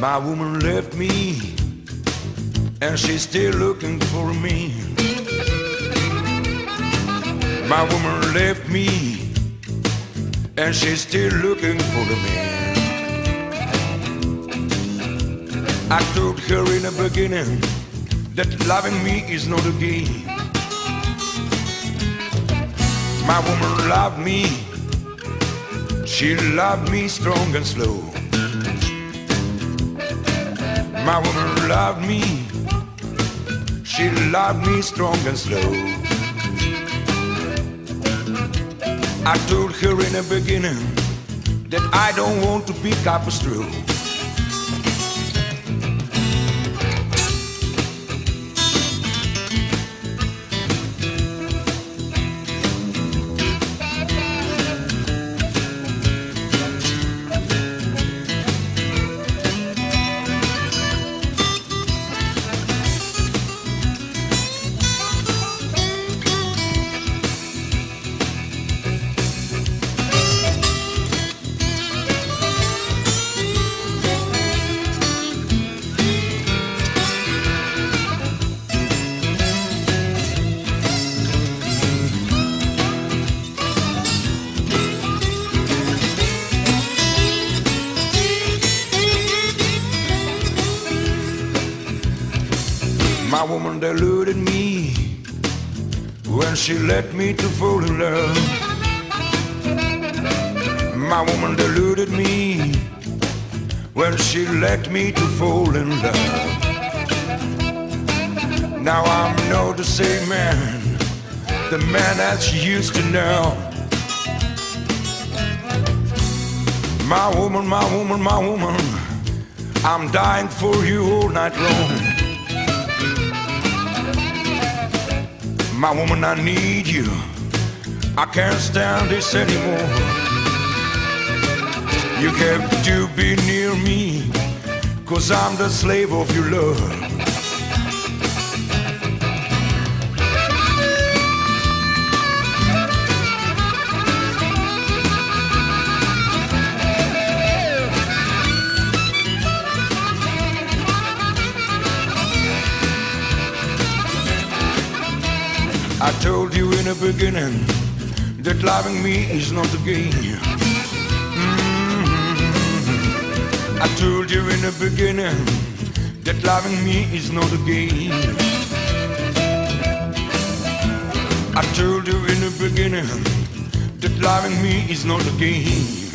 My woman left me, and she's still looking for me. My woman left me, and she's still looking for man. I told her in the beginning that loving me is not a game. My woman loved me, she loved me strong and slow. My woman loved me, she loved me strong and slow. I told her in the beginning that I don't want to pick up a My woman deluded me when she led me to fall in love. My woman deluded me when she led me to fall in love. Now I'm not the same man, the man that she used to know. My woman, my woman, my woman, I'm dying for you all night long. My woman, I need you. I can't stand this anymore. You have to be near me, cause I'm the slave of your love. I told you in the beginning that loving me is not a game. Mhm. I told you in the beginning that loving me is not a game. I told you in the beginning that loving me is not a game.